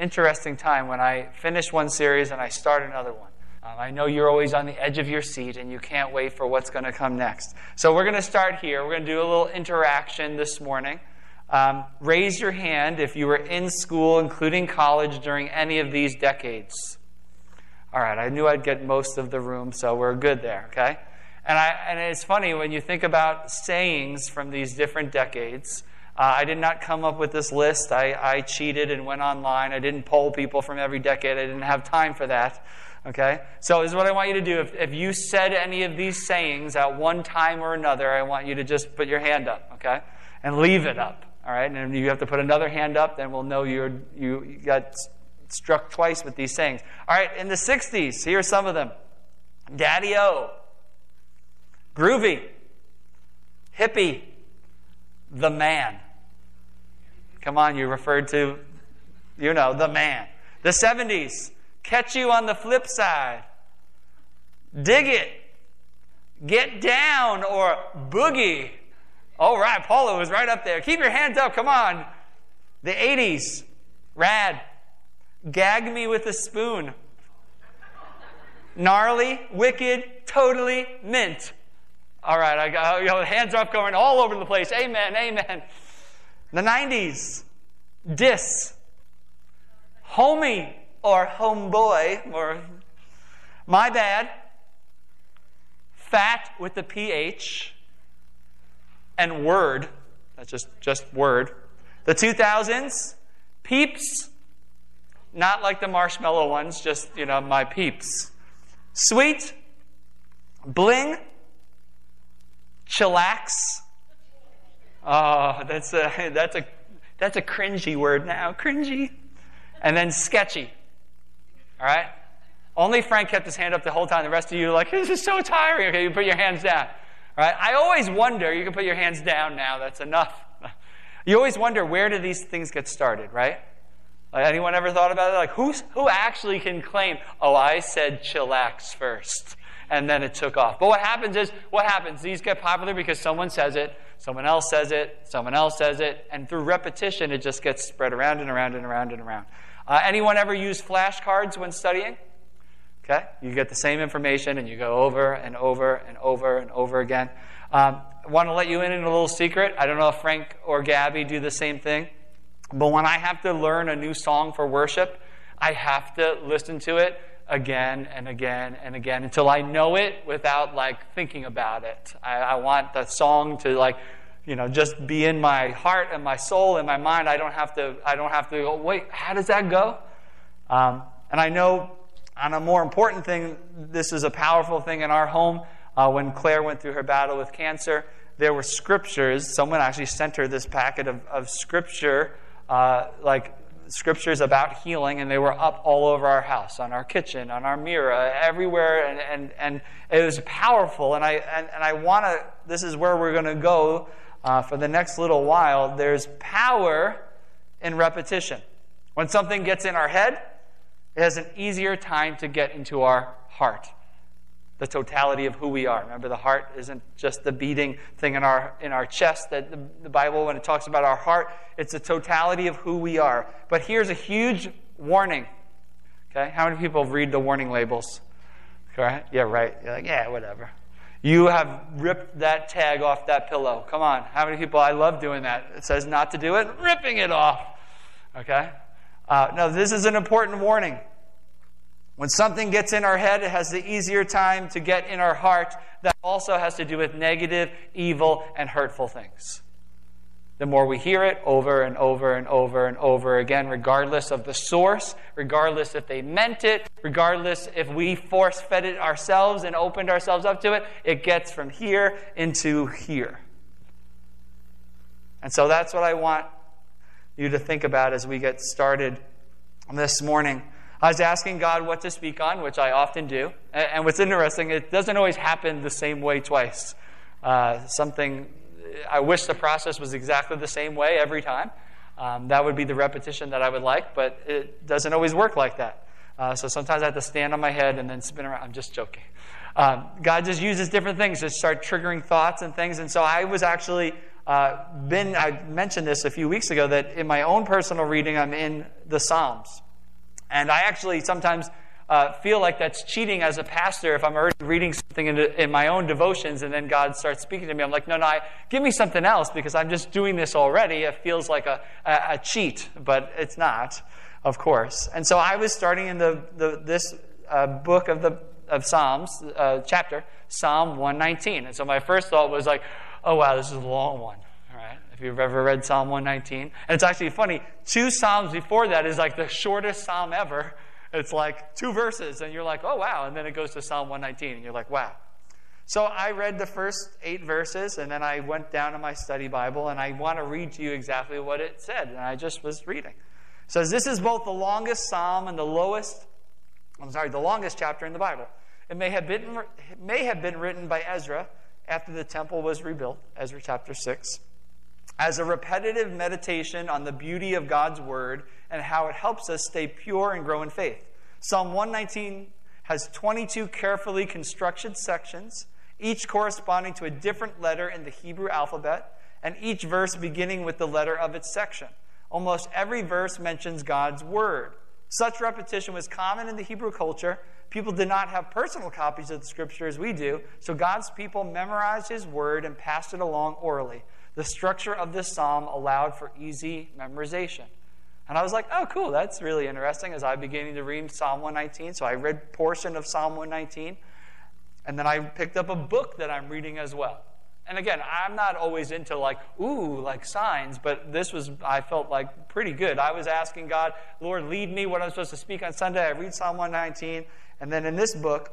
interesting time when I finish one series and I start another one. Um, I know you're always on the edge of your seat and you can't wait for what's going to come next. So we're going to start here. We're going to do a little interaction this morning. Um, raise your hand if you were in school, including college, during any of these decades. All right, I knew I'd get most of the room, so we're good there, okay? And, I, and it's funny when you think about sayings from these different decades. Uh, I did not come up with this list. I, I cheated and went online. I didn't poll people from every decade. I didn't have time for that. Okay? So, this is what I want you to do. If, if you said any of these sayings at one time or another, I want you to just put your hand up, okay? And leave it up. All right? And if you have to put another hand up, then we'll know you're, you, you got struck twice with these sayings. All right, in the 60s, here are some of them Daddy O, Groovy, Hippie, The Man. Come on, you referred to, you know, The Man. The 70s, Catch You on the Flip Side, Dig It, Get Down, or Boogie. All right, Paula was right up there. Keep your hands up, come on. The 80s, Rad, Gag me with a spoon. Gnarly, wicked, totally mint. All right, I got you know, hands up going all over the place. Amen, amen. The 90s, dis, homie or homeboy or my bad, fat with the ph, and word. That's just just word. The 2000s, peeps, not like the marshmallow ones, just, you know, my peeps. Sweet, bling, chillax. Oh, that's a, that's a, that's a cringy word now. Cringy. And then sketchy. All right? Only Frank kept his hand up the whole time. The rest of you like, this is so tiring. Okay, you put your hands down. All right? I always wonder, you can put your hands down now, that's enough. You always wonder, where do these things get started, right? Like, anyone ever thought about it? Like, who's, who actually can claim, oh, I said chillax first, and then it took off? But what happens is, what happens? These get popular because someone says it, someone else says it, someone else says it, and through repetition, it just gets spread around and around and around and around. Uh, anyone ever use flashcards when studying? Okay? You get the same information and you go over and over and over and over again. Um, I want to let you in on a little secret. I don't know if Frank or Gabby do the same thing. But when I have to learn a new song for worship, I have to listen to it again and again and again until I know it without like thinking about it. I, I want the song to like, you know, just be in my heart and my soul and my mind. I don't have to. I don't have to go. Wait, how does that go? Um, and I know on a more important thing, this is a powerful thing in our home. Uh, when Claire went through her battle with cancer, there were scriptures. Someone actually sent her this packet of, of scripture uh, like scriptures about healing, and they were up all over our house, on our kitchen, on our mirror, everywhere, and, and, and it was powerful. And I, and, and I want to, this is where we're going to go uh, for the next little while. There's power in repetition. When something gets in our head, it has an easier time to get into our heart the totality of who we are. Remember, the heart isn't just the beating thing in our, in our chest. That the, the Bible, when it talks about our heart, it's the totality of who we are. But here's a huge warning. Okay? How many people read the warning labels? Right? Yeah, right. You're like, yeah, whatever. You have ripped that tag off that pillow. Come on. How many people? I love doing that. It says not to do it, ripping it off. Okay? Uh, no, this is an important warning. When something gets in our head, it has the easier time to get in our heart. That also has to do with negative, evil, and hurtful things. The more we hear it over and over and over and over again, regardless of the source, regardless if they meant it, regardless if we force fed it ourselves and opened ourselves up to it, it gets from here into here. And so that's what I want you to think about as we get started this morning. I was asking God what to speak on, which I often do. And what's interesting, it doesn't always happen the same way twice. Uh, something, I wish the process was exactly the same way every time. Um, that would be the repetition that I would like, but it doesn't always work like that. Uh, so sometimes I have to stand on my head and then spin around. I'm just joking. Um, God just uses different things to start triggering thoughts and things. And so I was actually uh, been. I mentioned this a few weeks ago that in my own personal reading, I'm in the Psalms. And I actually sometimes uh, feel like that's cheating as a pastor if I'm already reading something in, in, my own devotions and then God starts speaking to me. I'm like, no, no, I, give me something else because I'm just doing this already. It feels like a, a, a cheat, but it's not, of course. And so I was starting in the, the this uh, book of the of Psalms, uh, chapter, Psalm 119. And so my first thought was like, oh wow, this is a long one. If you've ever read Psalm 119, and it's actually funny. Two psalms before that is like the shortest psalm ever it's like two verses, and you're like, oh, wow. And then it goes to Psalm 119, and you're like, wow. So I read the first eight verses, and then I went down to my study Bible, and I want to read to you exactly what it said. And I just was reading. It says, This is both the longest psalm and the lowest, I'm sorry, the longest chapter in the Bible. It may have been, may have been written by Ezra after the temple was rebuilt, Ezra chapter 6, as a repetitive meditation on the beauty of God's word and how it helps us stay pure and grow in faith. Psalm 119 has 22 carefully constructed sections, each corresponding to a different letter in the Hebrew alphabet, and each verse beginning with the letter of its section. Almost every verse mentions God's word. Such repetition was common in the Hebrew culture. People did not have personal copies of the scripture as we do, so God's people memorized his word and passed it along orally. The structure of this psalm allowed for easy memorization. And I was like, oh, cool, that's really interesting as I'm beginning to read Psalm 119. So I read portion of Psalm 119. And then I picked up a book that I'm reading as well. And again, I'm not always into like, ooh, like signs, but this was, I felt like pretty good. I was asking God, Lord, lead me what I'm supposed to speak on Sunday. I read Psalm 119. And then in this book,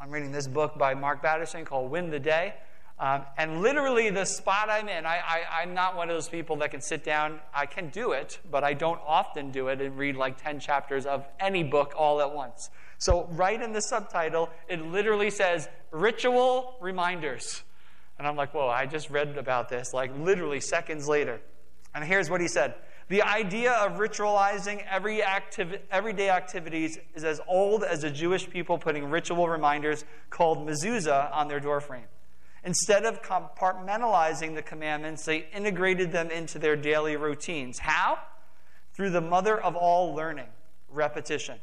I'm reading this book by Mark Batterson called Win the Day. Um, and literally, the spot I'm in, I, I'm not one of those people that can sit down. I can do it, but I don't often do it and read like 10 chapters of any book all at once. So, right in the subtitle, it literally says ritual reminders. And I'm like, whoa, I just read about this like literally seconds later. And here's what he said The idea of ritualizing every activ- everyday activities is as old as the Jewish people putting ritual reminders called mezuzah on their doorframe. Instead of compartmentalizing the commandments, they integrated them into their daily routines. How? Through the mother of all learning, repetition.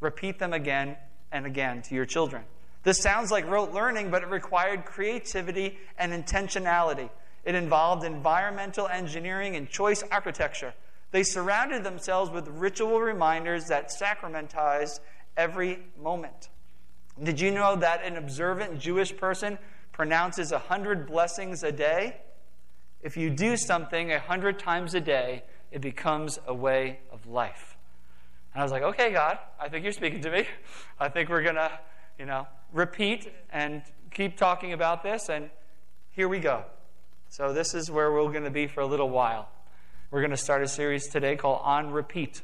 Repeat them again and again to your children. This sounds like rote learning, but it required creativity and intentionality. It involved environmental engineering and choice architecture. They surrounded themselves with ritual reminders that sacramentized every moment. Did you know that an observant Jewish person pronounces a hundred blessings a day, if you do something a hundred times a day, it becomes a way of life. And I was like, okay, God, I think you're speaking to me. I think we're going to, you know, repeat and keep talking about this. And here we go. So, this is where we're going to be for a little while. We're going to start a series today called On Repeat.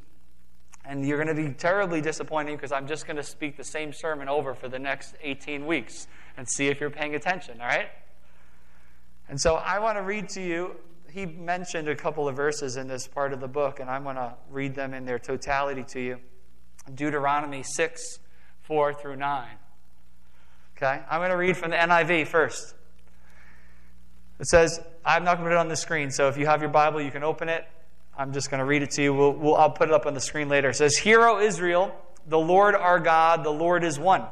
And you're going to be terribly disappointed because I'm just going to speak the same sermon over for the next 18 weeks and see if you're paying attention, all right? And so I want to read to you. He mentioned a couple of verses in this part of the book, and I'm going to read them in their totality to you. Deuteronomy 6, 4 through 9. Okay? I'm going to read from the NIV first. It says, I'm not going to put it on the screen, so if you have your Bible, you can open it. I'm just going to read it to you. We'll, we'll, I'll put it up on the screen later. It says, Hear, O Israel, the Lord our God, the Lord is one.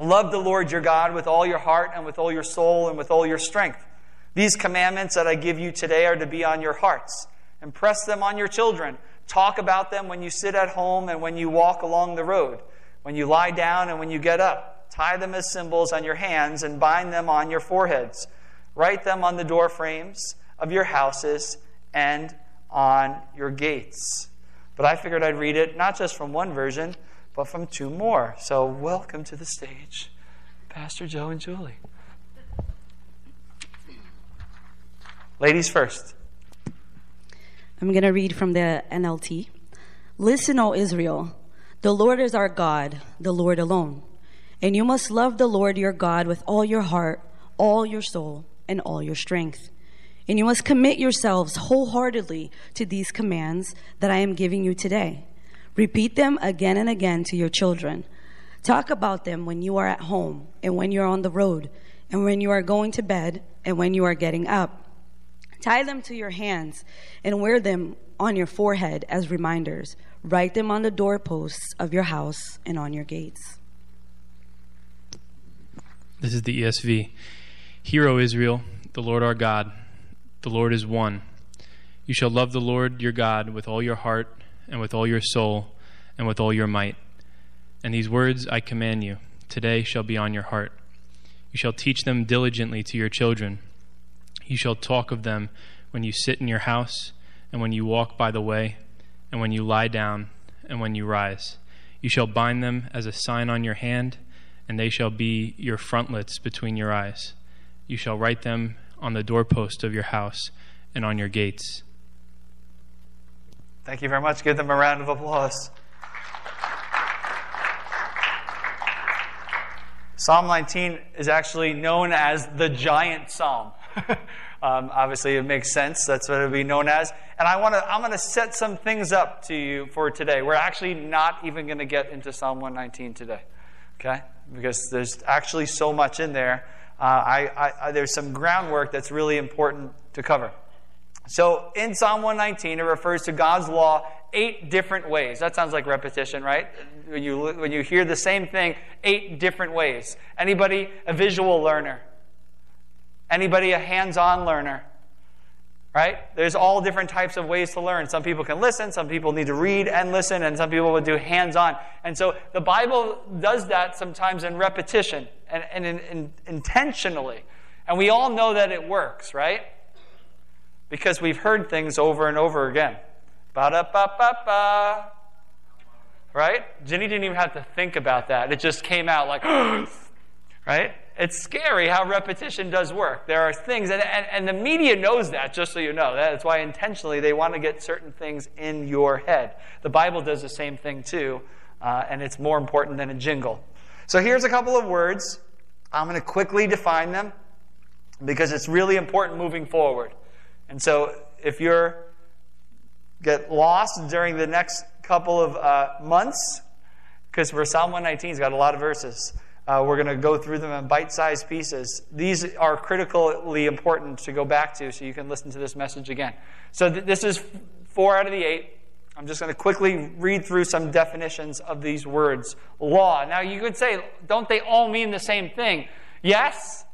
Love the Lord your God with all your heart and with all your soul and with all your strength. These commandments that I give you today are to be on your hearts. Impress them on your children. Talk about them when you sit at home and when you walk along the road, when you lie down and when you get up. Tie them as symbols on your hands and bind them on your foreheads. Write them on the door frames of your houses and on your gates. But I figured I'd read it not just from one version, but from two more. So, welcome to the stage, Pastor Joe and Julie. Ladies first. I'm going to read from the NLT. Listen, O Israel, the Lord is our God, the Lord alone. And you must love the Lord your God with all your heart, all your soul, and all your strength. And you must commit yourselves wholeheartedly to these commands that I am giving you today. Repeat them again and again to your children. Talk about them when you are at home and when you're on the road and when you are going to bed and when you are getting up. Tie them to your hands and wear them on your forehead as reminders. Write them on the doorposts of your house and on your gates. This is the ESV. Hear, O Israel, the Lord our God, the Lord is one. You shall love the Lord your God with all your heart, and with all your soul, and with all your might. And these words I command you today shall be on your heart. You shall teach them diligently to your children. You shall talk of them when you sit in your house, and when you walk by the way, and when you lie down, and when you rise. You shall bind them as a sign on your hand, and they shall be your frontlets between your eyes. You shall write them on the doorpost of your house and on your gates. Thank you very much. Give them a round of applause. Psalm 19 is actually known as the giant psalm. um, obviously, it makes sense. That's what it would be known as. And I want to. I'm going to set some things up to you for today. We're actually not even going to get into Psalm 119 today, okay? Because there's actually so much in there. Uh, I, I, there's some groundwork that's really important to cover. So in Psalm 119, it refers to God's law eight different ways. That sounds like repetition, right? When you, when you hear the same thing eight different ways. Anybody a visual learner? Anybody a hands on learner? Right? There's all different types of ways to learn. Some people can listen, some people need to read and listen, and some people will do hands on. And so the Bible does that sometimes in repetition and, and in, in, intentionally. And we all know that it works, right? Because we've heard things over and over again. Ba da ba ba ba. Right? Jenny didn't even have to think about that. It just came out like, right? It's scary how repetition does work. There are things, and, and, and, the media knows that, just so you know. That's why intentionally they want to get certain things in your head. The Bible does the same thing too, uh, and it's more important than a jingle. So here's a couple of words. I'm going to quickly define them because it's really important moving forward. And so if you're get lost during the next couple of uh, months, because for Psalm 119 it's got a lot of verses. Uh, we're going to go through them in bite sized pieces. These are critically important to go back to so you can listen to this message again. So, th- this is four out of the eight. I'm just going to quickly read through some definitions of these words. Law. Now, you could say, don't they all mean the same thing? Yes,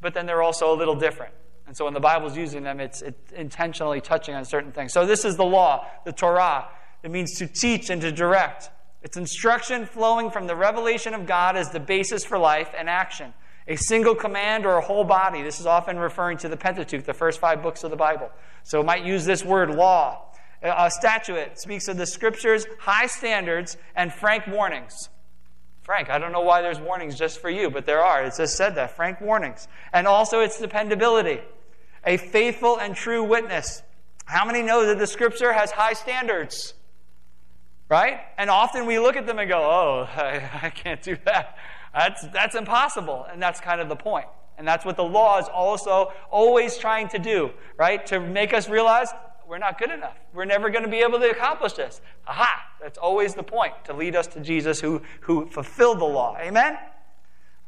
but then they're also a little different. And so when the Bible's using them, it's, intentionally touching on certain things. So this is the law, the Torah. It means to teach and to direct. It's instruction flowing from the revelation of God as the basis for life and action. A single command or a whole body. This is often referring to the Pentateuch, the first five books of the Bible. So it might use this word law. A statute speaks of the scriptures, high standards, and frank warnings. Frank, I don't know why there's warnings just for you, but there are. It just said that, frank warnings. And also its dependability a faithful and true witness. How many know that the scripture has high standards? Right? And often we look at them and go, oh, I, I can't do that. That's, that's impossible. And that's kind of the point. And that's what the law is also always trying to do, right? To make us realize we're not good enough. We're never going to be able to accomplish this. Aha! That's always the point to lead us to Jesus who, who fulfilled the law. Amen?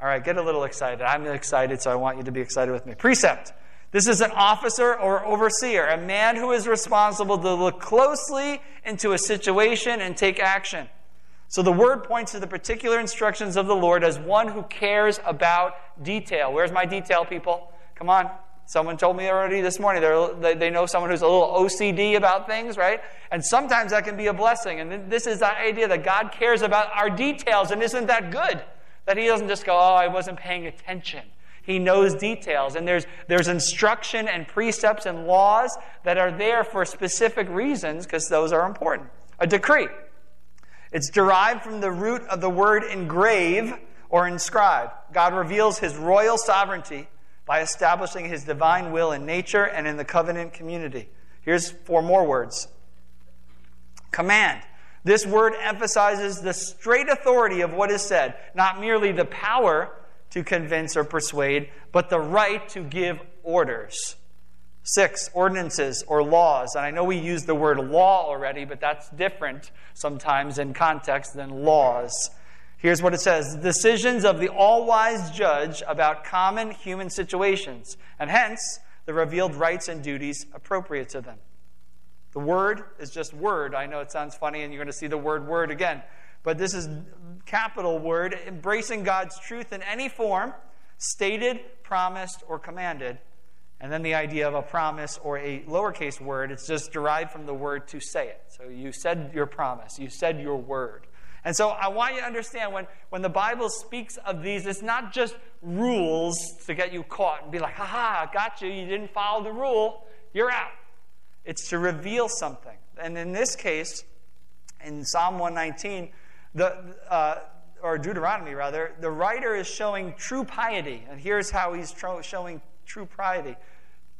All right, get a little excited. I'm excited, so I want you to be excited with me. Precept. This is an officer or overseer, a man who is responsible to look closely into a situation and take action. So the word points to the particular instructions of the Lord as one who cares about detail. Where's my detail, people? Come on. Someone told me already this morning they they know someone who's a little OCD about things, right? And sometimes that can be a blessing. And this is the idea that God cares about our details, and isn't that good? That He doesn't just go, oh, I wasn't paying attention. He knows details. And there's, there's instruction and precepts and laws that are there for specific reasons because those are important. A decree. It's derived from the root of the word engrave or inscribe. God reveals his royal sovereignty by establishing his divine will in nature and in the covenant community. Here's four more words command. This word emphasizes the straight authority of what is said, not merely the power to convince or persuade, but the right to give orders. Six, ordinances or laws. And I know we use the word law already, but that's different sometimes in context than laws. Here's what it says Decisions of the all wise judge about common human situations. And hence, the revealed rights and duties appropriate to them. The word is just word. I know it sounds funny, and you're going to see the word word again. But this is capital word, embracing God's truth in any form, stated, promised, or commanded. And then the idea of a promise or a lowercase word, it's just derived from the word to say it. So you said your promise, you said your word. And so I want you to understand when, when the Bible speaks of these, it's not just rules to get you caught and be like, haha, got you, you didn't follow the rule, you're out. It's to reveal something. And in this case, in Psalm 119, the, uh, or Deuteronomy rather, the writer is showing true piety. And here's how he's tro- showing true piety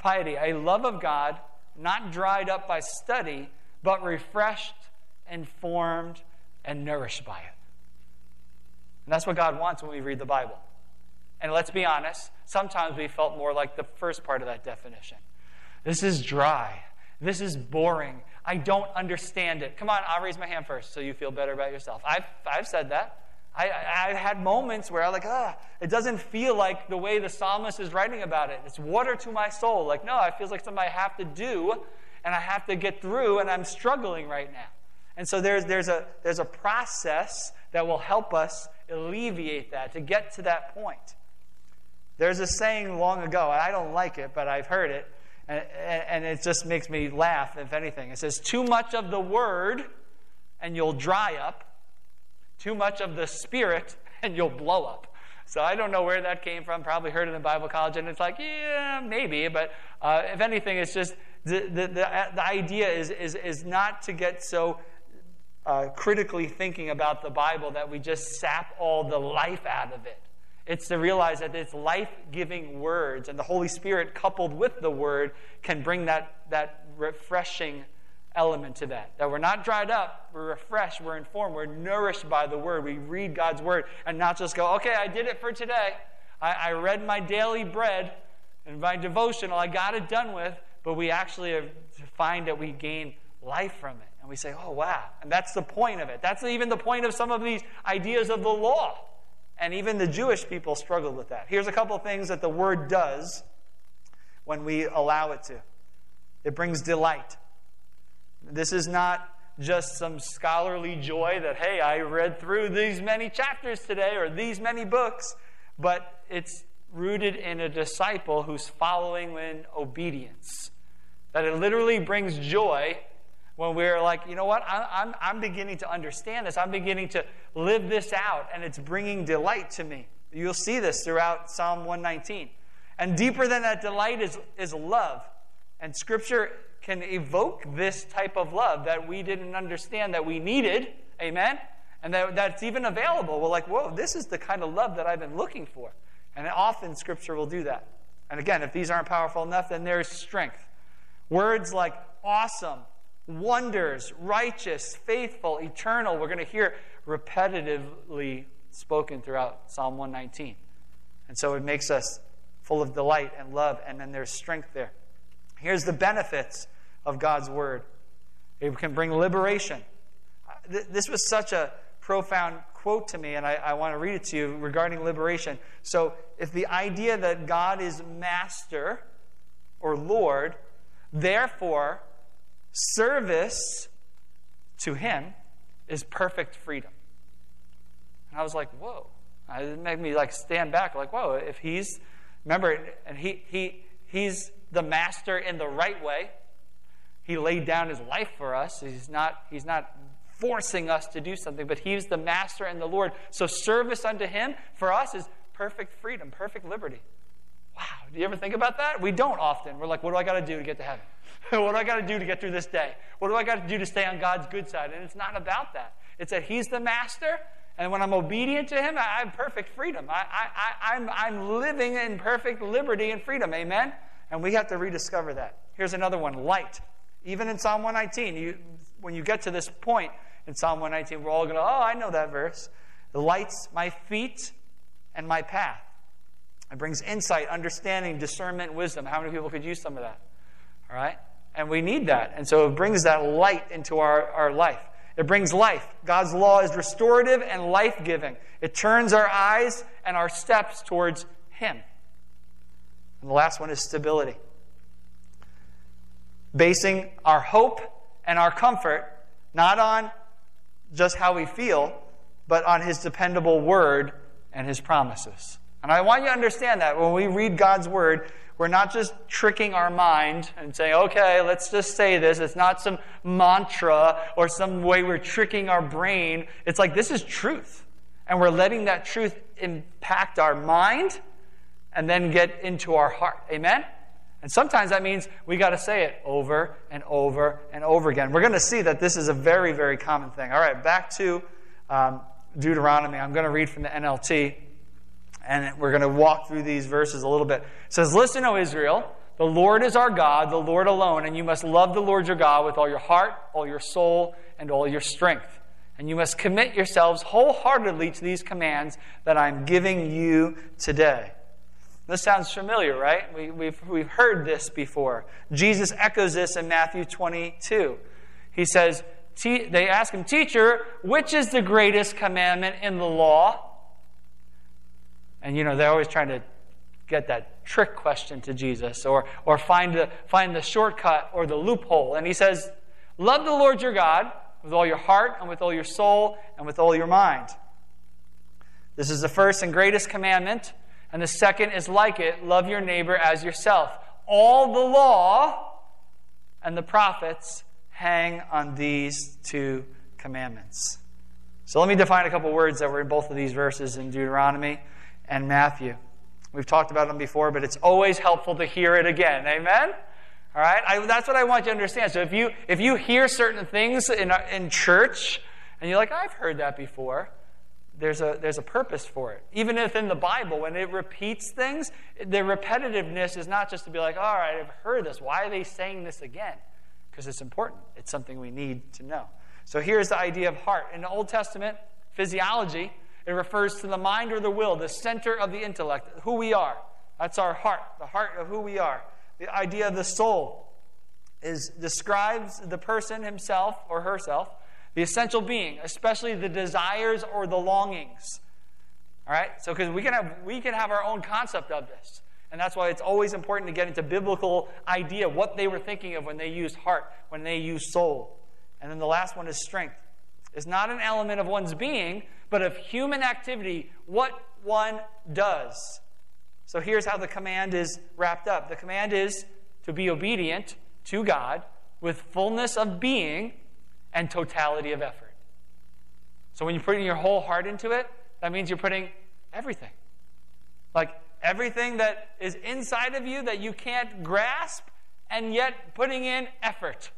piety, a love of God, not dried up by study, but refreshed, informed, and nourished by it. And that's what God wants when we read the Bible. And let's be honest, sometimes we felt more like the first part of that definition. This is dry. This is boring. I don't understand it. Come on, I'll raise my hand first so you feel better about yourself. I've, I've said that. I, have had moments where I'm like, ah, it doesn't feel like the way the psalmist is writing about it. It's water to my soul. Like, no, it feels like something I have to do and I have to get through, and I'm struggling right now. And so there's, there's, a, there's a process that will help us alleviate that, to get to that point. There's a saying long ago, and I don't like it, but I've heard it, and, and it just makes me laugh, if anything. It says, Too much of the word, and you'll dry up. Too much of the spirit, and you'll blow up. So I don't know where that came from. Probably heard it in Bible college, and it's like, yeah, maybe. But uh, if anything, it's just the, the, the, the, idea is, is, is not to get so uh, critically thinking about the Bible that we just sap all the life out of it. It's to realize that it's life giving words, and the Holy Spirit, coupled with the Word, can bring that, that refreshing element to that. That we're not dried up, we're refreshed, we're informed, we're nourished by the Word. We read God's Word and not just go, okay, I did it for today. I, I read my daily bread and my devotional, I got it done with, but we actually find that we gain life from it. And we say, oh, wow. And that's the point of it. That's even the point of some of these ideas of the law. And even the Jewish people struggled with that. Here's a couple things that the word does when we allow it to it brings delight. This is not just some scholarly joy that, hey, I read through these many chapters today or these many books, but it's rooted in a disciple who's following in obedience. That it literally brings joy when we're like, you know what, I'm, I'm beginning to understand this. I'm beginning to live this out, and it's bringing delight to me. You'll see this throughout Psalm 119. And deeper than that delight is, is love. And Scripture can evoke this type of love that we didn't understand that we needed. Amen? And that, that's even available. We're like, whoa, this is the kind of love that I've been looking for. And often Scripture will do that. And again, if these aren't powerful enough, then there's strength. Words like awesome, wonders, righteous, faithful, eternal. We're going to hear repetitively spoken throughout Psalm 119. And so it makes us full of delight and love, and then there's strength there. Here's the benefits of God's word it can bring liberation. Uh, this was such a profound quote to me, and I, I want to read it to you regarding liberation. So, if the idea that God is master or Lord, therefore, Service to him is perfect freedom. And I was like, whoa. It made me like stand back, like, whoa, if he's, remember, and he, he, he's the master in the right way. He laid down his life for us. He's not, he's not forcing us to do something, but he's the master and the Lord. So service unto him for us is perfect freedom, perfect liberty. Wow. Do you ever think about that? We don't often. We're like, what do I got to do to get to heaven? what do I got to do to get through this day? What do I got to do to stay on God's good side? And it's not about that. It's that He's the master, and when I'm obedient to Him, I have perfect freedom. I, I, I, I'm, I'm living in perfect liberty and freedom. Amen? And we have to rediscover that. Here's another one light. Even in Psalm 119, you, when you get to this point in Psalm 119, we're all going to, oh, I know that verse. Lights my feet and my path. It brings insight, understanding, discernment, wisdom. How many people could use some of that? All right? And we need that. And so it brings that light into our, our life. It brings life. God's law is restorative and life giving. It turns our eyes and our steps towards Him. And the last one is stability. basing our hope and our comfort not on just how we feel, but on His dependable word and His promises. And I want you to understand that when we read God's word, we're not just tricking our mind and saying, okay, let's just say this. It's not some mantra or some way we're tricking our brain. It's like this is truth. And we're letting that truth impact our mind and then get into our heart. Amen? And sometimes that means we got to say it over and over and over again. We're going to see that this is a very, very common thing. All right, back to um, Deuteronomy. I'm going to read from the NLT, and we're going to walk through these verses a little bit. It says, Listen, O Israel, the Lord is our God, the Lord alone, and you must love the Lord your God with all your heart, all your soul, and all your strength. And you must commit yourselves wholeheartedly to these commands that I'm giving you today. This sounds familiar, right? We, have we've, we've heard this before. Jesus echoes this in Matthew 22. He says, They ask him, Teacher, which is the greatest commandment in the law? And, you know, they're always trying to get that trick question to Jesus or, or find, the, find the shortcut or the loophole. And he says, Love the Lord your God with all your heart and with all your soul and with all your mind. This is the first and greatest commandment. And the second is like it love your neighbor as yourself. All the law and the prophets hang on these two commandments. So let me define a couple words that were in both of these verses in Deuteronomy and Matthew. We've talked about them before, but it's always helpful to hear it again. Amen? All right? I, that's what I want you to understand. So if you, if you hear certain things in, in church and you're like, I've heard that before, there's a, there's a purpose for it. Even if in the Bible, when it repeats things, the repetitiveness is not just to be like, all right, I've heard this. Why are they saying this again? Because it's important. It's something we need to know. So here's the idea of heart. In the Old Testament, physiology, it refers to the mind or the will, the center of the intellect, who we are. That's our heart, the heart of who we are. The idea of the soul is describes the person himself or herself the essential being, especially the desires or the longings. All right? So, because we, can have, we can have our own concept of this. And that's why it's always important to get into biblical idea what they were thinking of when they used heart, when they used soul. And then the last one is strength. It's not an element of one's being, but of human activity, what one does. So here's how the command is wrapped up the command is to be obedient to God with fullness of being and totality of effort. So when you're putting your whole heart into it, that means you're putting everything. Like everything that is inside of you that you can't grasp, and yet putting in effort.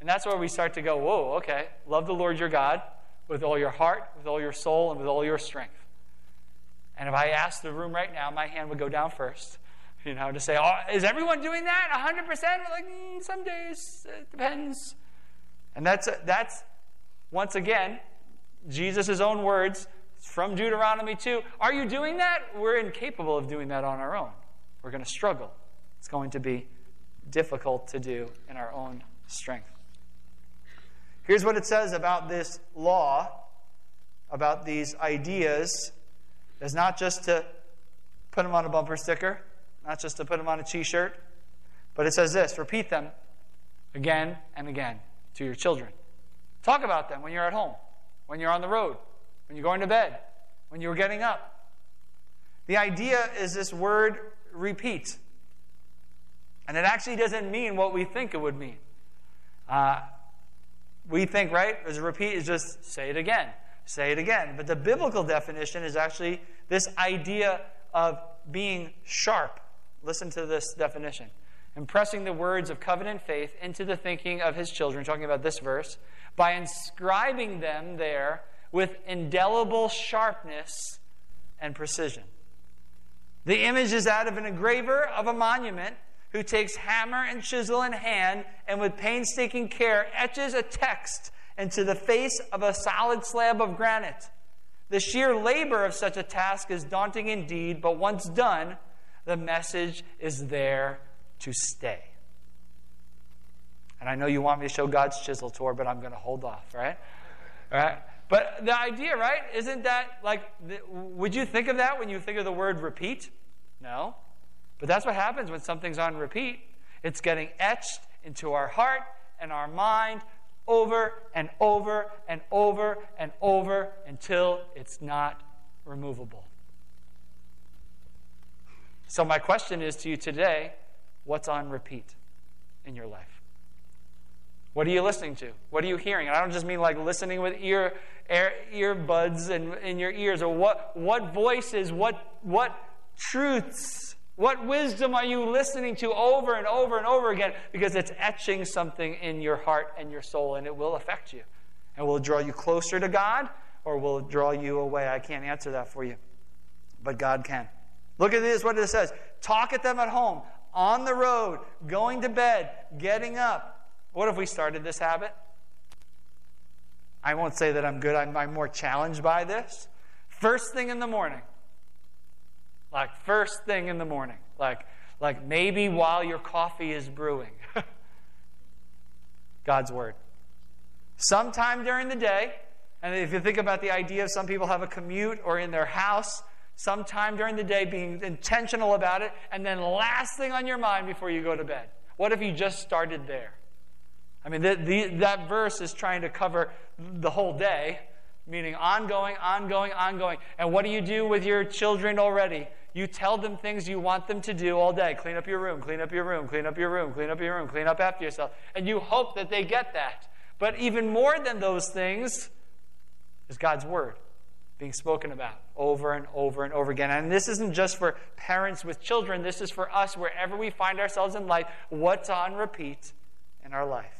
And that's where we start to go, whoa, okay, love the Lord your God with all your heart, with all your soul, and with all your strength. And if I asked the room right now, my hand would go down first. You know, to say, oh, is everyone doing that 100%? We're Like, mm, some days, it depends. And that's, that's once again, Jesus' own words from Deuteronomy 2. Are you doing that? We're incapable of doing that on our own. We're going to struggle. It's going to be difficult to do in our own strength. Here's what it says about this law, about these ideas. It's not just to put them on a bumper sticker, not just to put them on a t shirt, but it says this repeat them again and again to your children. Talk about them when you're at home, when you're on the road, when you're going to bed, when you're getting up. The idea is this word repeat. And it actually doesn't mean what we think it would mean. Uh, we think, right, as a repeat is just say it again, say it again. But the biblical definition is actually this idea of being sharp. Listen to this definition impressing the words of covenant faith into the thinking of his children, talking about this verse, by inscribing them there with indelible sharpness and precision. The image is that of an engraver of a monument who takes hammer and chisel in hand and with painstaking care etches a text into the face of a solid slab of granite. The sheer labor of such a task is daunting indeed, but once done, the message is there to stay. And I know you want me to show God's chisel tour, but I'm going to hold off, right? All right? But the idea, right, isn't that like, would you think of that when you think of the word repeat? No. But that's what happens when something's on repeat. It's getting etched into our heart and our mind over and over and over and over until it's not removable. So, my question is to you today what's on repeat in your life? What are you listening to? What are you hearing? And I don't just mean like listening with ear, ear earbuds in, in your ears, or what, what voices, what, what truths, what wisdom are you listening to over and over and over again? Because it's etching something in your heart and your soul, and it will affect you. And will draw you closer to God, or will draw you away? I can't answer that for you, but God can. Look at this, what it says. Talk at them at home, on the road, going to bed, getting up what if we started this habit? I won't say that I'm good, I'm, I'm more challenged by this. First thing in the morning. Like, first thing in the morning. Like, like maybe while your coffee is brewing. God's Word. Sometime during the day, and if you think about the idea of some people have a commute or in their house, sometime during the day being intentional about it, and then last thing on your mind before you go to bed. What if you just started there? I mean, the, the, that verse is trying to cover the whole day, meaning ongoing, ongoing, ongoing. And what do you do with your children already? You tell them things you want them to do all day. Clean up your room, clean up your room, clean up your room, clean up your room, clean up after yourself. And you hope that they get that. But even more than those things is God's Word being spoken about over and over and over again. And this isn't just for parents with children, this is for us wherever we find ourselves in life. What's on repeat in our life?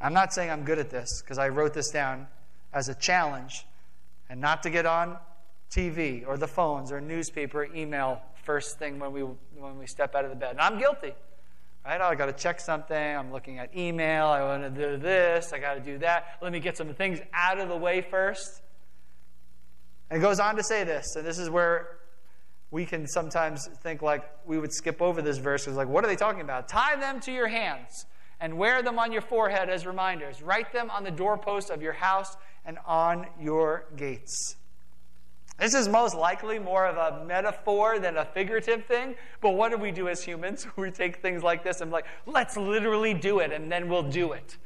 I'm not saying I'm good at this because I wrote this down as a challenge and not to get on TV or the phones or newspaper, or email first thing when we, when we step out of the bed. And I'm guilty. Right? Oh, I got to check something. I'm looking at email. I want to do this. I got to do that. Let me get some things out of the way first. And it goes on to say this, and this is where we can sometimes think like we would skip over this verse. It's like, what are they talking about? Tie them to your hands and wear them on your forehead as reminders. Write them on the doorposts of your house and on your gates. This is most likely more of a metaphor than a figurative thing, but what do we do as humans? We take things like this and like, let's literally do it, and then we'll do it.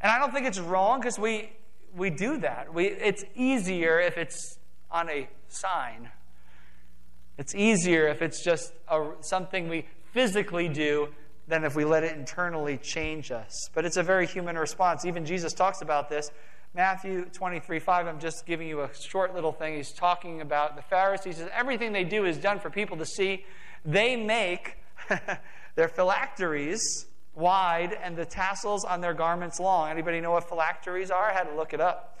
And I don't think it's wrong because we we do that. We, it's easier if it's on a sign. It's easier if it's just a, something we physically do than if we let it internally change us. But it's a very human response. Even Jesus talks about this. Matthew 23 5, I'm just giving you a short little thing. He's talking about the Pharisees. Everything they do is done for people to see. They make their phylacteries wide and the tassels on their garments long. Anybody know what phylacteries are? I had to look it up.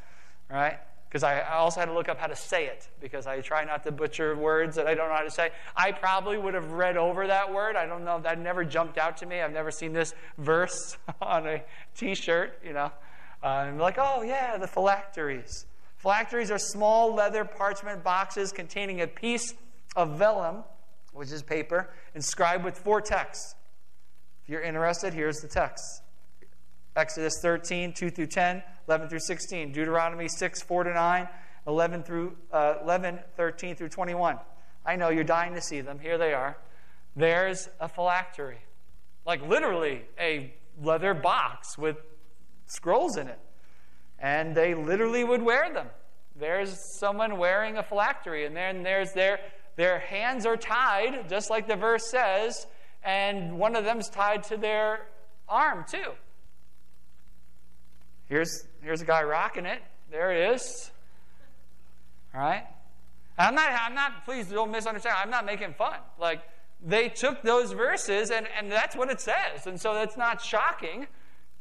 Right? Because I also had to look up how to say it because I try not to butcher words that I don't know how to say. I probably would have read over that word. I don't know. That never jumped out to me. I've never seen this verse on a T-shirt. You know, uh, I'm like, oh yeah, the phylacteries. Phylacteries are small leather parchment boxes containing a piece of vellum, which is paper, inscribed with four texts. If you're interested, here's the text. Exodus 13, 2 through 10, 11 through 16, Deuteronomy 6, 4 to 9, 11 through uh, 11, 13 through 21. I know you're dying to see them. Here they are. There's a phylactery, like literally a leather box with scrolls in it. And they literally would wear them. There's someone wearing a phylactery, and then there's their their hands are tied, just like the verse says, and one of them's tied to their arm too. Here's, here's a guy rocking it. There it is. All right? I'm not, I'm not, please don't misunderstand. I'm not making fun. Like, they took those verses and, and that's what it says. And so that's not shocking.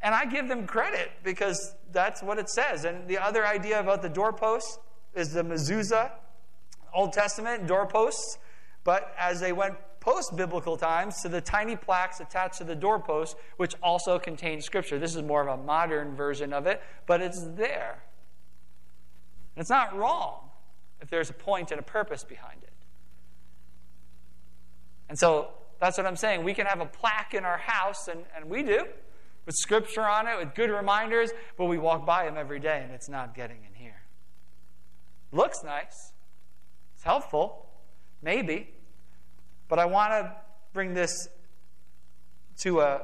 And I give them credit because that's what it says. And the other idea about the doorposts is the mezuzah, Old Testament doorposts. But as they went post biblical times to the tiny plaques attached to the doorpost, which also contain scripture. This is more of a modern version of it, but it's there. And it's not wrong if there's a point and a purpose behind it. And so that's what I'm saying. We can have a plaque in our house, and, and we do, with scripture on it, with good reminders, but we walk by them every day and it's not getting in here. Looks nice, it's helpful, maybe, but I want to bring this to a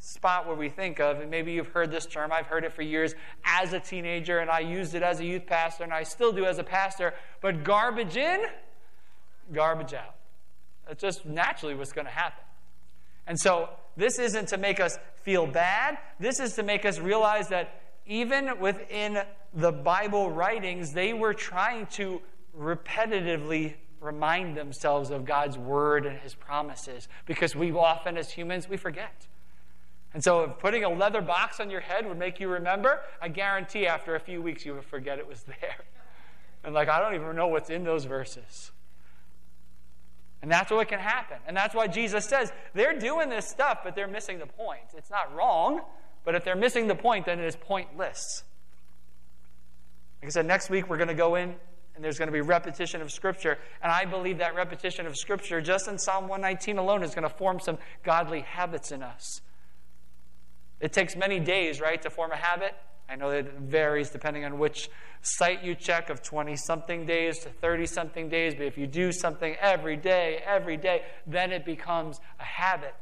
spot where we think of, and maybe you've heard this term, I've heard it for years as a teenager, and I used it as a youth pastor, and I still do as a pastor, but garbage in, garbage out. That's just naturally what's going to happen. And so, this isn't to make us feel bad, this is to make us realize that even within the Bible writings, they were trying to repetitively remind themselves of God's word and his promises because we often, as humans, we forget. And so, if putting a leather box on your head would make you remember, I guarantee after a few weeks you would forget it was there. And, like, I don't even know what's in those verses. And that's what can happen. And that's why Jesus says they're doing this stuff, but they're missing the point. It's not wrong, but if they're missing the point, then it is pointless. Like I said, next week we're going to go in and there's going to be repetition of Scripture. And I believe that repetition of Scripture, just in Psalm 119 alone, is going to form some godly habits in us. It takes many days, right, to form a habit. I know that it varies depending on which site you check, of 20 something days to 30 something days. But if you do something every day, every day, then it becomes a habit.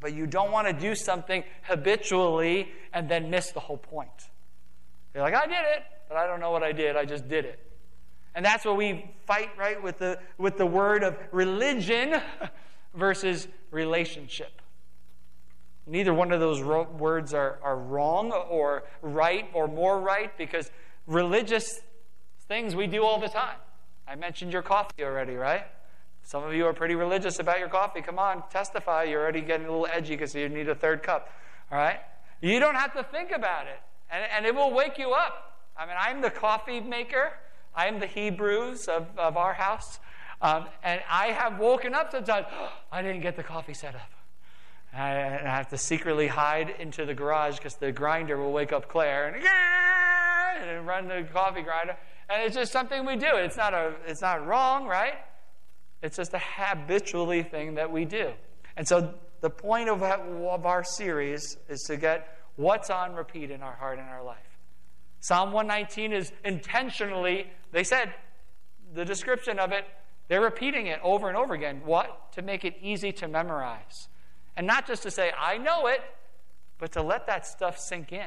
But you don't want to do something habitually and then miss the whole point. You're like, I did it, but I don't know what I did. I just did it. And that's what we fight, right, with the, with the word of religion versus relationship. Neither one of those ro- words are, are wrong or right or more right because religious things we do all the time. I mentioned your coffee already, right? Some of you are pretty religious about your coffee. Come on, testify. You're already getting a little edgy because you need a third cup, all right? You don't have to think about it, and, and it will wake you up. I mean, I'm the coffee maker, I'm the Hebrews of, of our house, um, and I have woken up sometimes, oh, I didn't get the coffee set up. I, I have to secretly hide into the garage because the grinder will wake up Claire and, and run the coffee grinder. And it's just something we do. It's not, a, it's not wrong, right? It's just a habitually thing that we do. And so the point of, of our series is to get what's on repeat in our heart and our life. Psalm 119 is intentionally, they said, the description of it, they're repeating it over and over again. What? To make it easy to memorize. And not just to say, I know it, but to let that stuff sink in.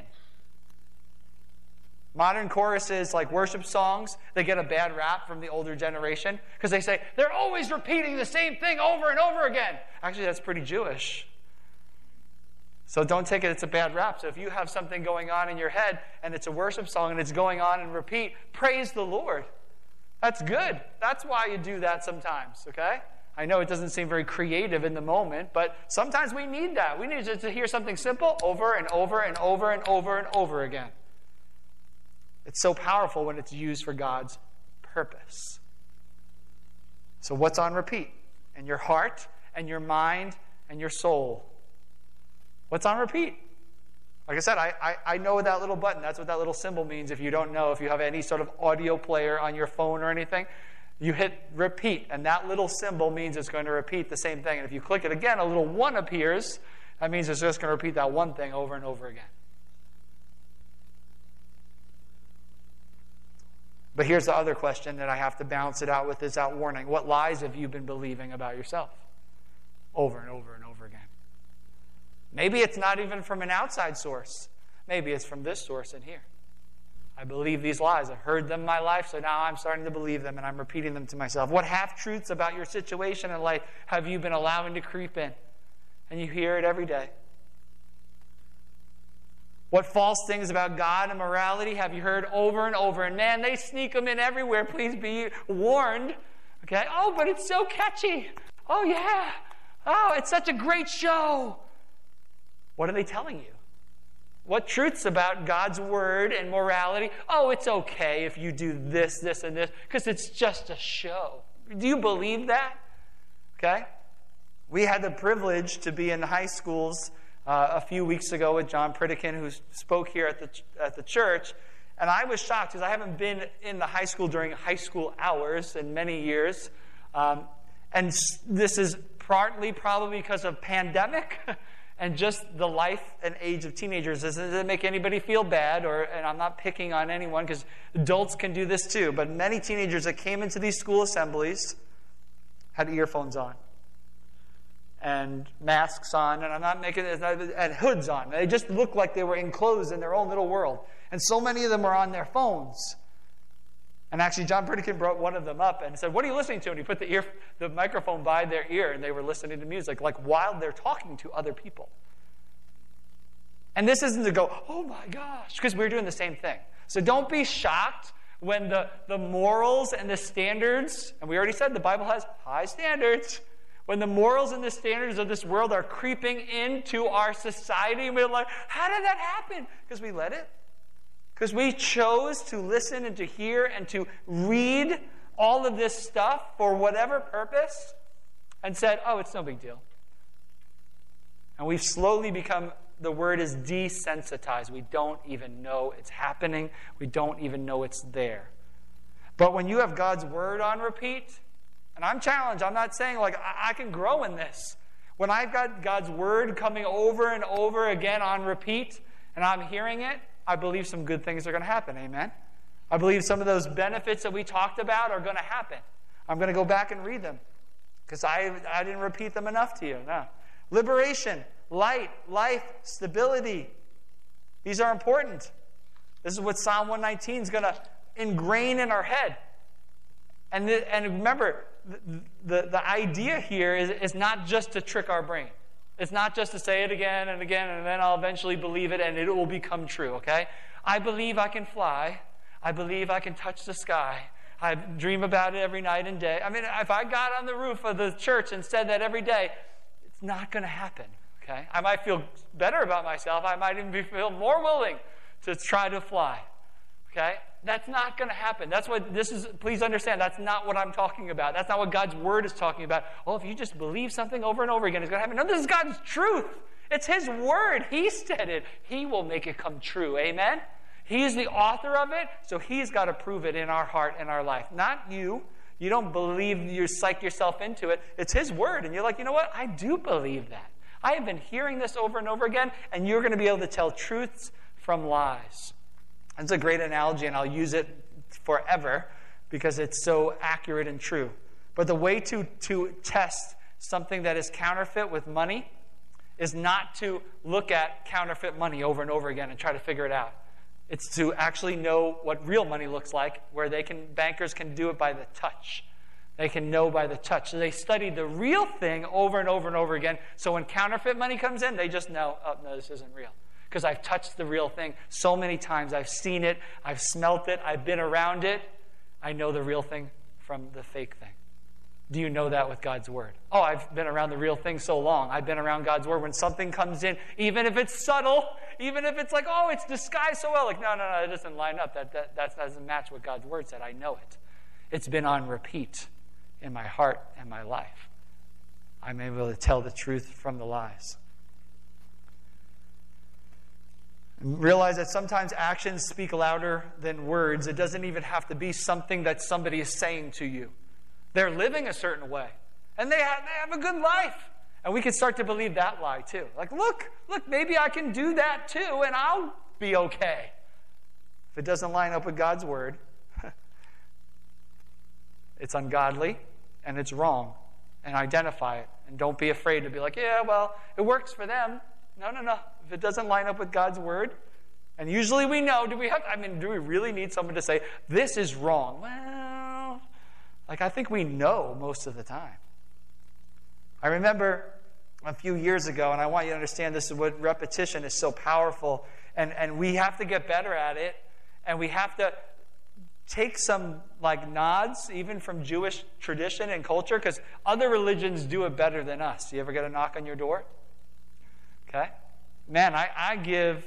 Modern choruses, like worship songs, they get a bad rap from the older generation because they say they're always repeating the same thing over and over again. Actually, that's pretty Jewish. So don't take it, it's a bad rap. So if you have something going on in your head and it's a worship song and it's going on and repeat, praise the Lord. That's good. That's why you do that sometimes, okay? I know it doesn't seem very creative in the moment, but sometimes we need that. We need to hear something simple over and over and over and over and over again. It's so powerful when it's used for God's purpose. So, what's on repeat? In your heart and your mind and your soul. What's on repeat? Like I said, I, I, I, know that little button. That's what that little symbol means. If you don't know, if you have any sort of audio player on your phone or anything, you hit repeat, and that little symbol means it's going to repeat the same thing. And if you click it again, a little one appears. That means it's just going to repeat that one thing over and over again. But here's the other question that I have to balance it out with is that warning. What lies have you been believing about yourself? Over and over and over. Maybe it's not even from an outside source. Maybe it's from this source in here. I believe these lies. I've heard them my life, so now I'm starting to believe them and I'm repeating them to myself. What half truths about your situation in life have you been allowing to creep in? And you hear it every day. What false things about God and morality have you heard over and over? And man, they sneak them in everywhere. Please be warned. Okay? Oh, but it's so catchy. Oh, yeah. Oh, it's such a great show. What are they telling you? What truths about God's word and morality? Oh, it's okay if you do this, this, and this, because it's just a show. Do you believe that? Okay? We had the privilege to be in high schools uh, a few weeks ago with John Pritikin, who spoke here at the, at the church. And I was shocked because I haven't been in the high school during high school hours in many years. Um, and this is partly probably because of pandemic. and just the life and age of teenagers. Does it make anybody feel bad? Or, and I'm not picking on anyone because adults can do this too. But many teenagers that came into these school assemblies had earphones on. and masks on, and I'm not making it, and hoods on. They just look like they were enclosed in their own little world. And so many of them are on their phones. And actually, John Pritikin brought one of them up and said, What are you listening to? And he put the, ear, the microphone by their ear, and they were listening to music, like while they're talking to other people. And this isn't to go, Oh my gosh, because we're doing the same thing. So don't be shocked when the, the morals and the standards, and we already said the Bible has high standards, when the morals and the standards of this world are creeping into our society, and we're like, how did that happen? Because we let it. Because we chose to listen and to hear and to read all of this stuff for whatever purpose and said, oh, it's no big deal. And we've slowly become, the word is desensitized. We don't even know it's happening, we don't even know it's there. But when you have God's word on repeat, and I'm challenged. I'm not saying like I, I can grow in this. When I've got God's word coming over and over again on repeat, and I'm hearing it, I believe some good things are going to happen. Amen. I believe some of those benefits that we talked about are going to happen. I'm going to go back and read them because I, I didn't repeat them enough to you. No. Liberation, light, life, stability. These are important. This is what Psalm 119 is going to ingrain in our head. And, and remember, the, the, the idea here is, is not just to trick our brain. It's not just to say it again and again, and then I'll eventually believe it and it will become true, okay? I believe I can fly. I believe I can touch the sky. I dream about it every night and day. I mean, if I got on the roof of the church and said that every day, it's not going to happen, okay? I might feel better about myself. I might even feel more willing to try to fly, okay? That's not going to happen. That's what this is. Please understand, that's not what I'm talking about. That's not what God's word is talking about. Oh, if you just believe something over and over again, it's going to happen. No, this is God's truth. It's His word. He said it. He will make it come true. Amen? He is the author of it, so He's got to prove it in our heart and our life. Not you. You don't believe, you psych yourself into it. It's His word. And you're like, you know what? I do believe that. I have been hearing this over and over again, and you're going to be able to tell truths from lies. It's a great analogy, and I'll use it forever because it's so accurate and true. But the way to, to test something that is counterfeit with money is not to look at counterfeit money over and over again and try to figure it out. It's to actually know what real money looks like, where they can bankers can do it by the touch. They can know by the touch. So they study the real thing over and over and over again. So when counterfeit money comes in, they just know, oh no, this isn't real because I've touched the real thing so many times. I've seen it, I've smelt it, I've been around it. I know the real thing from the fake thing. Do you know that with God's word? Oh, I've been around the real thing so long. I've been around God's word. When something comes in, even if it's subtle, even if it's like, oh, it's disguised so well, like, no, no, no, it doesn't line up. That, that, that doesn't match what God's word said. I know it. It's been on repeat in my heart and my life. I'm able to tell the truth from the lies. Realize that sometimes actions speak louder than words. It doesn't even have to be something that somebody is saying to you. They're living a certain way, and they have, they have a good life. And we can start to believe that lie too. Like, look, look, maybe I can do that too, and I'll be okay. If it doesn't line up with God's word, it's ungodly and it's wrong. And identify it. And don't be afraid to be like, yeah, well, it works for them. No, no, no. If it doesn't line up with God's word, and usually we know, do we have, I mean, do we really need someone to say, this is wrong? Well, like I think we know most of the time. I remember a few years ago, and I want you to understand this is what repetition is so powerful, and, and we have to get better at it, and we have to take some like nods even from Jewish tradition and culture because other religions do it better than us. You ever get a knock on your door? Okay? Man, I, I give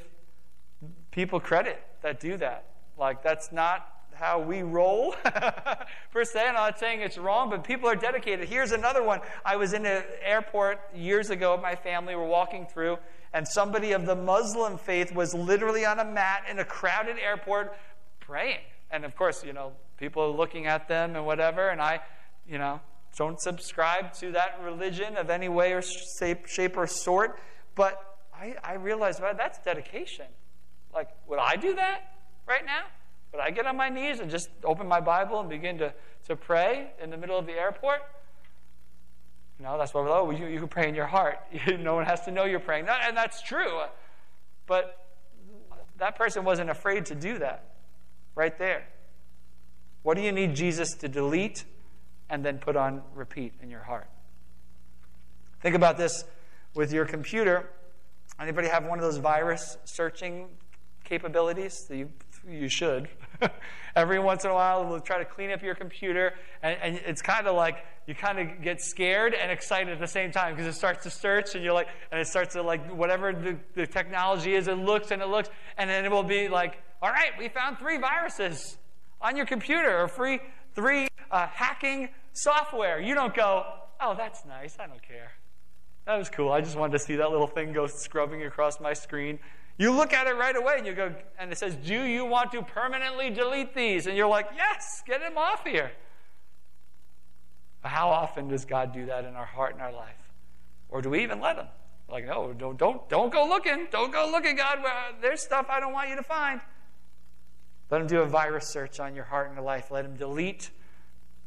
people credit that do that. Like, that's not how we roll, per se. I'm not saying it's wrong, but people are dedicated. Here's another one. I was in an airport years ago. My family were walking through, and somebody of the Muslim faith was literally on a mat in a crowded airport praying. And of course, you know, people are looking at them and whatever, and I, you know, don't subscribe to that religion of any way or shape, shape or sort. But I, I realized, well, that's dedication. Like, would I do that right now? Would I get on my knees and just open my Bible and begin to, to pray in the middle of the airport? No. that's why, oh, you, you pray in your heart. no one has to know you're praying. and that's true. But that person wasn't afraid to do that right there. What do you need Jesus to delete and then put on repeat in your heart? Think about this with your computer. Anybody have one of those virus searching capabilities? You, you should. Every once in a while, we'll try to clean up your computer, and, and it's kind of like you kind of get scared and excited at the same time because it starts to search, and you're like, and it starts to like whatever the, the technology is, it looks and it looks, and then it will be like, all right, we found three viruses on your computer or free three uh, hacking software. You don't go, oh, that's nice. I don't care. That was cool. I just wanted to see that little thing go scrubbing across my screen. You look at it right away and you go, and it says, Do you want to permanently delete these? And you're like, Yes, get him off here. But how often does God do that in our heart and our life? Or do we even let him? Like, no, don't, don't, don't go looking. Don't go looking, God. There's stuff I don't want you to find. Let him do a virus search on your heart and your life. Let him delete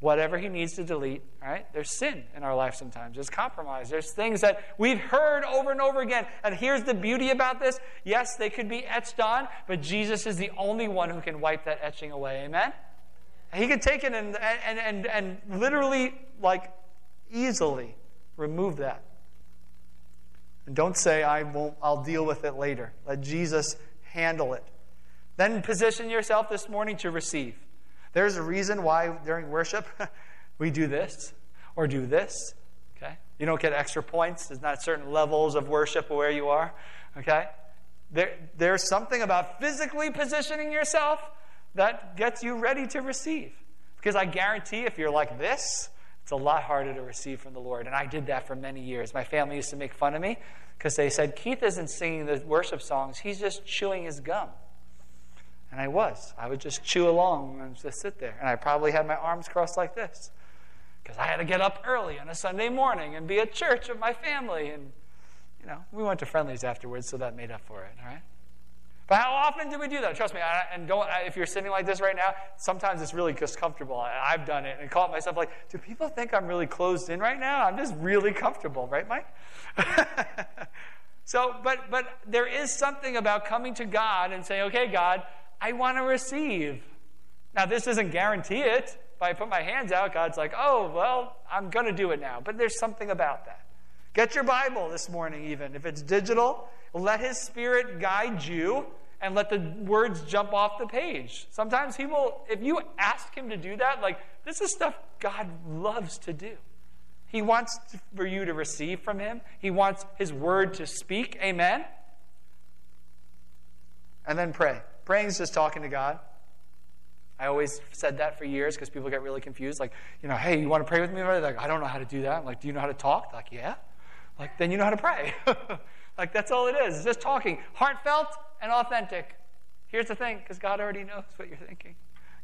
whatever he needs to delete, right? There's sin in our life sometimes. There's compromise. There's things that we've heard over and over again. And here's the beauty about this. Yes, they could be etched on, but Jesus is the only one who can wipe that etching away. Amen? He can take it and, and, and, and literally, like, easily remove that. And don't say, I won't, I'll deal with it later. Let Jesus handle it. Then position yourself this morning to receive. There's a reason why during worship we do this or do this. Okay? You don't get extra points. There's not certain levels of worship where you are. Okay? There, there's something about physically positioning yourself that gets you ready to receive. Because I guarantee if you're like this, it's a lot harder to receive from the Lord. And I did that for many years. My family used to make fun of me because they said, Keith isn't singing the worship songs, he's just chewing his gum. And I was. I would just chew along and just sit there. And I probably had my arms crossed like this because I had to get up early on a Sunday morning and be at church with my family. And, you know, we went to Friendly's afterwards, so that made up for it, all right? But how often do we do that? Trust me, I, and don't, if you're sitting like this right now, sometimes it's really just comfortable. I, have done it and caught myself like, do people think I'm really closed in right now? I'm just really comfortable, right, Mike? so, but, but there is something about coming to God and saying, okay, God, I want to receive. Now, this doesn't guarantee it. If I put my hands out, God's like, oh, well, I'm going to do it now. But there's something about that. Get your Bible this morning, even. If it's digital, let His Spirit guide you and let the words jump off the page. Sometimes He will, if you ask Him to do that, like, this is stuff God loves to do. He wants for you to receive from Him, He wants His word to speak. Amen? And then pray. Praying is just talking to God. I always said that for years because people get really confused. Like, you know, hey, you want to pray with me? They're like, I don't know how to do that. I'm like, do you know how to talk? They're like, yeah. Like, then you know how to pray. like, that's all it is. It's just talking. Heartfelt and authentic. Here's the thing, because God already knows what you're thinking.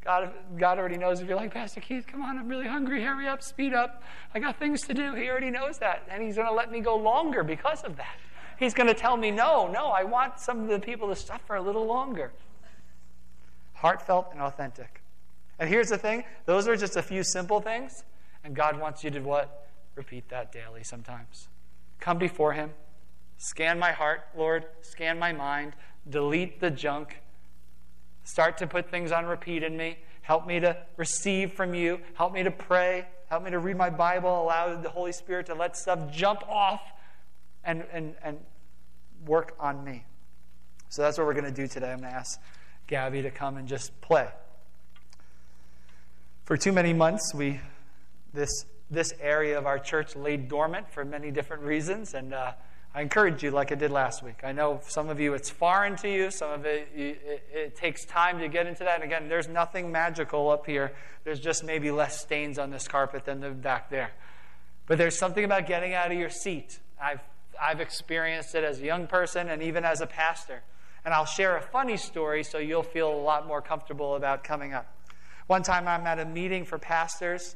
God, God already knows if you're like, Pastor Keith, come on, I'm really hungry. Hurry up, speed up. I got things to do. He already knows that. And He's going to let me go longer because of that. He's going to tell me, no, no, I want some of the people to suffer a little longer heartfelt and authentic. And here's the thing those are just a few simple things, and God wants you to what? Repeat that daily sometimes. Come before Him, scan my heart, Lord, scan my mind, delete the junk, start to put things on repeat in me. Help me to receive from you. Help me to pray. Help me to read my Bible. Allow the Holy Spirit to let stuff jump off and, and, and work on me. So that's what we're going to do today. I'm going to ask Gabby to come and just play. For too many months, we this this area of our church laid dormant for many different reasons, and uh, I encourage you, like I did last week. I know some of you it's foreign to you. Some of it, it, it takes time to get into that. And again, there's nothing magical up here. There's just maybe less stains on this carpet than the back there. But there's something about getting out of your seat. I've I've experienced it as a young person and even as a pastor. And I'll share a funny story so you'll feel a lot more comfortable about coming up. One time I'm at a meeting for pastors,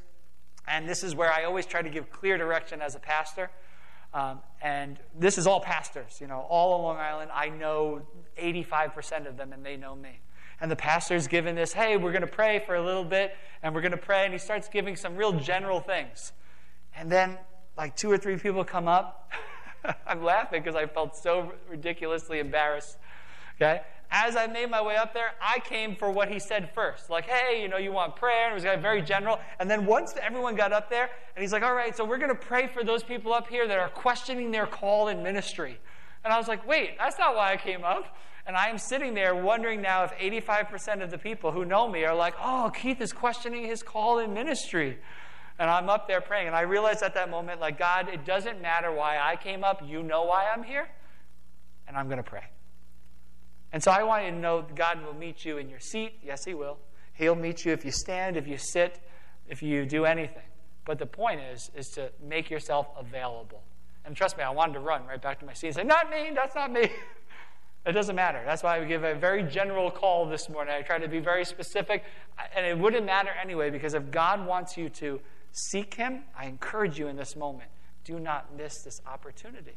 and this is where I always try to give clear direction as a pastor. Um, and this is all pastors, you know, all along Island. I know 85% of them, and they know me. And the pastor's giving this, hey, we're going to pray for a little bit, and we're going to pray. And he starts giving some real general things. And then like two or three people come up. I'm laughing because I felt so ridiculously embarrassed. Okay? As I made my way up there, I came for what he said first. Like, hey, you know, you want prayer? And it was very general. And then once everyone got up there, and he's like, all right, so we're going to pray for those people up here that are questioning their call in ministry. And I was like, wait, that's not why I came up. And I am sitting there wondering now if 85% of the people who know me are like, oh, Keith is questioning his call in ministry. And I'm up there praying. And I realized at that moment, like, God, it doesn't matter why I came up. You know why I'm here. And I'm going to pray. And so I want you to know God will meet you in your seat. Yes, He will. He'll meet you if you stand, if you sit, if you do anything. But the point is, is to make yourself available. And trust me, I wanted to run right back to my seat and say, Not me, that's not me. it doesn't matter. That's why we give a very general call this morning. I try to be very specific. And it wouldn't matter anyway, because if God wants you to seek Him, I encourage you in this moment do not miss this opportunity.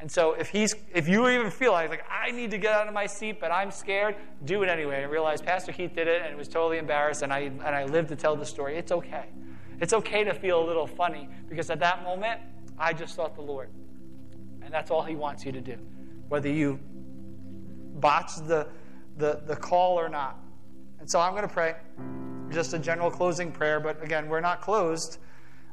And so if he's if you even feel like, like I need to get out of my seat, but I'm scared, do it anyway. And realize Pastor Keith did it and was totally embarrassed, and I and I lived to tell the story. It's okay. It's okay to feel a little funny because at that moment I just sought the Lord. And that's all he wants you to do. Whether you botch the the, the call or not. And so I'm going to pray. Just a general closing prayer, but again, we're not closed.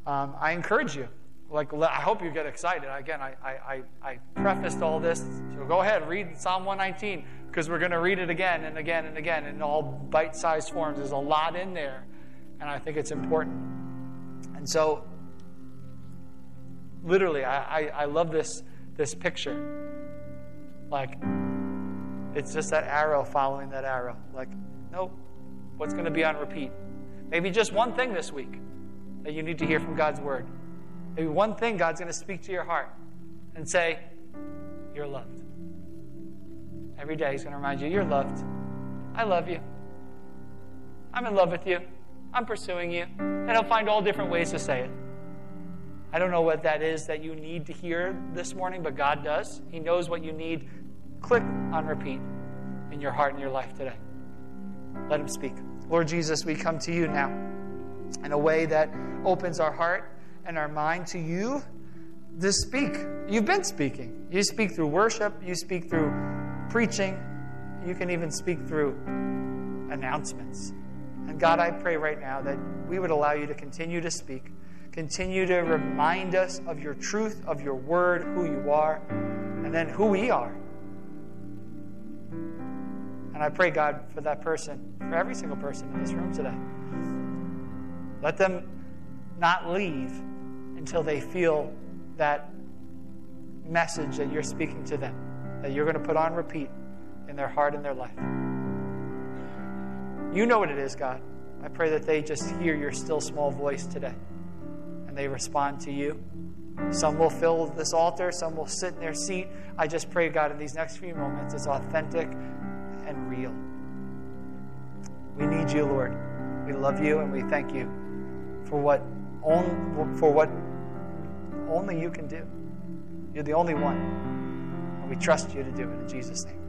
Um, I encourage you like I hope you get excited. Again, I, I, I prefaced all this, so go ahead, read Psalm 119, because we're going to read it again and again and again in all bite-sized forms. There's a lot in there, and I think it's important. And so, literally, I, I, I love this, this picture. Like, it's just that arrow following that arrow. Like, nope, what's going to be on repeat? Maybe just one thing this week that you need to hear from God's word. Maybe one thing God's going to speak to your heart and say, You're loved. Every day He's going to remind you, You're loved. I love you. I'm in love with you. I'm pursuing you. And He'll find all different ways to say it. I don't know what that is that you need to hear this morning, but God does. He knows what you need. Click on repeat in your heart and your life today. Let Him speak. Lord Jesus, we come to you now in a way that opens our heart and our mind to you to speak. You've been speaking. You speak through worship, you speak through preaching, you can even speak through announcements. And God, I pray right now that we would allow you to continue to speak, continue to remind us of your truth, of your word, who you are, and then who we are. And I pray, God, for that person, for every single person in this room today. Let them not leave until they feel that message that you're speaking to them, that you're going to put on repeat in their heart and their life. You know what it is, God. I pray that they just hear your still small voice today and they respond to you. Some will fill this altar, some will sit in their seat. I just pray, God, in these next few moments, it's authentic and real. We need you, Lord. We love you and we thank you for what, for what only you can do. You're the only one. And we trust you to do it in Jesus' name.